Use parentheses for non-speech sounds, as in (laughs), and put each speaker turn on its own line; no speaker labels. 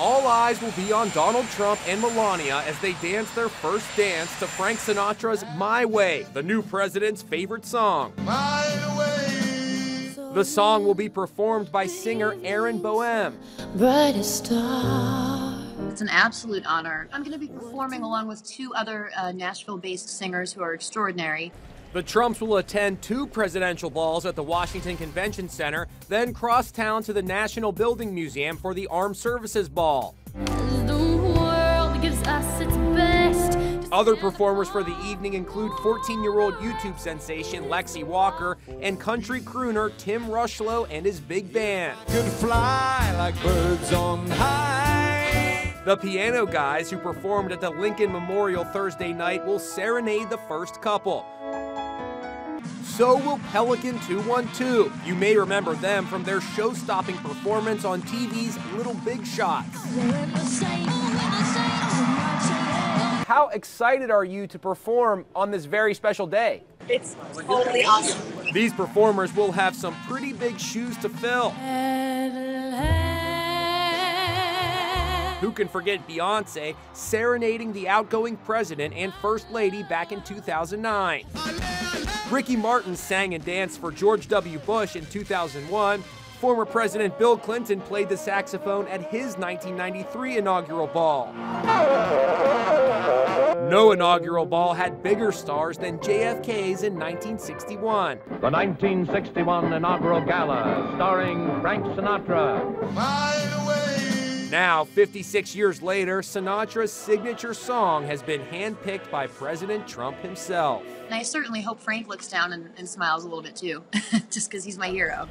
all eyes will be on Donald Trump and Melania as they dance their first dance to Frank Sinatra's My Way, the new president's favorite song. The song will be performed by singer Erin Boheme.
Brightest star.
It's an absolute honor. I'm going to be performing along with two other uh, Nashville based singers who are extraordinary.
The Trumps will attend two presidential balls at the Washington Convention Center, then cross town to the National Building Museum for the Armed Services Ball. Other performers for the evening include 14 year old YouTube sensation Lexi Walker and country crooner Tim Rushlow and his big band.
Could fly like birds on high.
The piano guys who performed at the Lincoln Memorial Thursday night will serenade the first couple. So will Pelican 212. You may remember them from their show stopping performance on TV's Little Big Shots. How excited are you to perform on this very special day?
It's totally awesome.
These performers will have some pretty big shoes to fill. Who can forget Beyonce serenading the outgoing president and first lady back in 2009? Ricky Martin sang and danced for George W. Bush in 2001. Former President Bill Clinton played the saxophone at his 1993 inaugural ball. No inaugural ball had bigger stars than JFK's in 1961.
The 1961 inaugural gala starring Frank Sinatra.
Now, 56 years later, Sinatra's signature song has been handpicked by President Trump himself.
And I certainly hope Frank looks down and, and smiles a little bit too, (laughs) just because he's my hero.